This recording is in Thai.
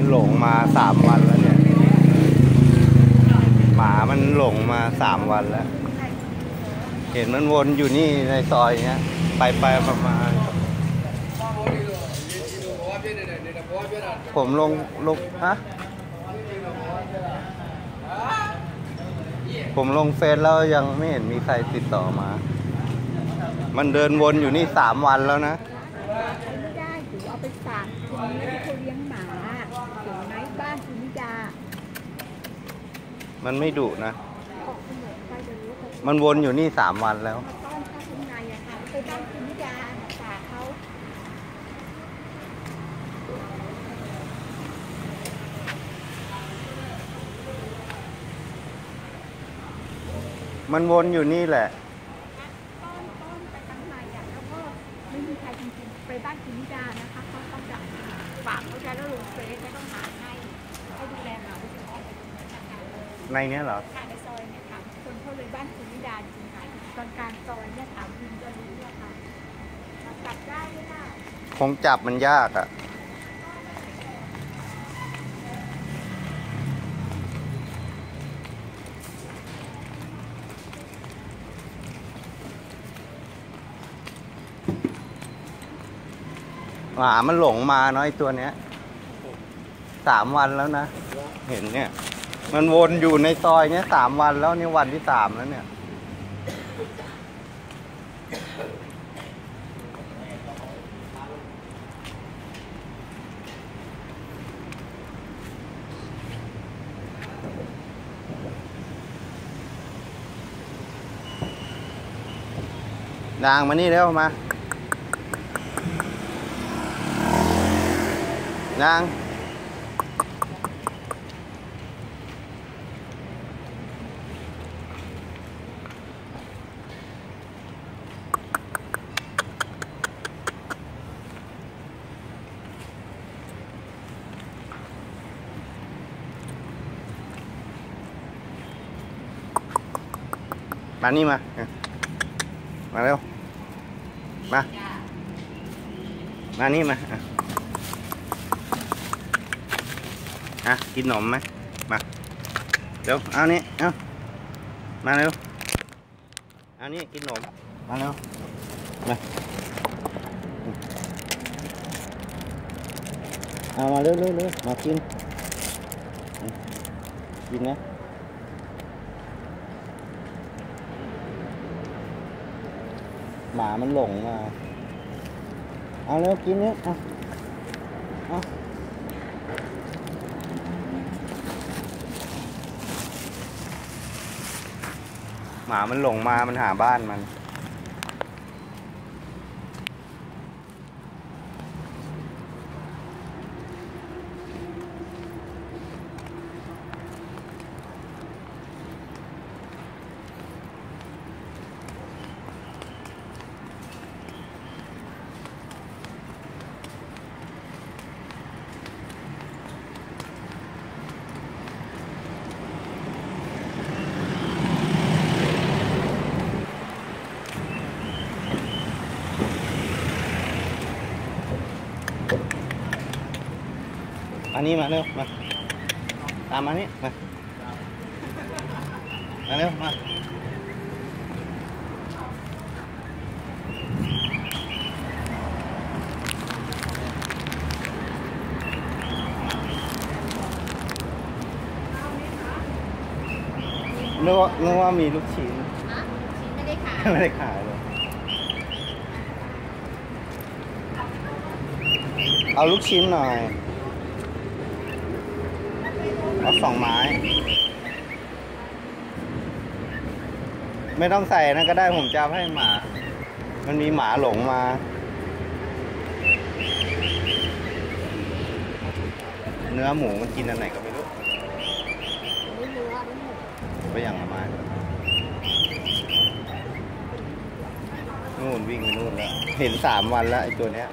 ันหลงมาสามวันแล้วเนี่ย หมามันหลงมาสามวันแล้ว เห็นมันวนอยู่นี่ในซอยเนี้ย ไปไปประมาณ ผมลงลงฮะผมลงเฟซแล้วยังไม่เห็นมีใครติดต่อมา มันเดินวนอยู่นี่สามวันแล้วนะ เอาไปฝากคนนี้เขาเลี้ยงหมาเห็นไหมบ้านคุณนิดามันไม่ดุนะ ออกถนนไปเดี๋ยวรู้เขามันวนอยู่นี่สามวันแล้ว มาต้อนเข้าข้างในอะค่ะไปบ้านคุณนิดาฝากเขามันวนอยู่นี่แหละ ต้อนต้อนไปข้างในอะแล้วก็ไม่มีใครจริงๆ ไปบ้านคุณนิดานะคะเขาต้องจะฝากเขาจะแล้วลงเฟซแล้วต้องหาให้ให้ดูแลหมาโดยเฉพาะในตรงนั้นนะในเนี้ยเหรอค่ะในซอยเนี่ยค่ะคนเขาเลยบ้านคุณนิดาจริงๆค่ะตอนกลางซอยเนี่ยถามวินจะรู้เนี่ยค่ะมจับได้เลยค่ะคงจับมันยากอะ่ หมามันหลงมาเนาะไอตัวเนี้ยสามวันแล้วนะ เห็นเนี่ย มันวนอยู่ในซอยเนี้ยสามวันแล้วนี่วันที่สามแล้วเนี่ยนางมานี่เร็วมา นางมานี่มามาเร็ว มา มานี่มา อะกินขนมไหมมาเร็วเอานี่เอามาเร็วเอานี่กินขนมมาเร็วมาเอามาเร็วเร็วเร็วมากินกินนะหมามันหลงมา เอาเร็วกินเนี่ยเอาเอา หมามันหลงมา มันหาบ้านมัน อันนี้มาเร็วมา ตามมานี่มา มาเร็วมานึกว่านึกว่ามีลูกชิ้นฮะชิ้นไม่ได้ขาย ไม่ได้ขายเลย เอาลูกชิ้นหน่อยเอา สองไม้ ไม่ต้องใส่นะก็ได้ผมจะให้หมา มันมีหมาหลงมาเนื้อหมูมันกินอันไหนก็ไม่รู้ไปอย่างละไม้นู่นวิ่งไปนู่นแล้ว เห็นสามวันแล้วไอ้ตัวเนี้ย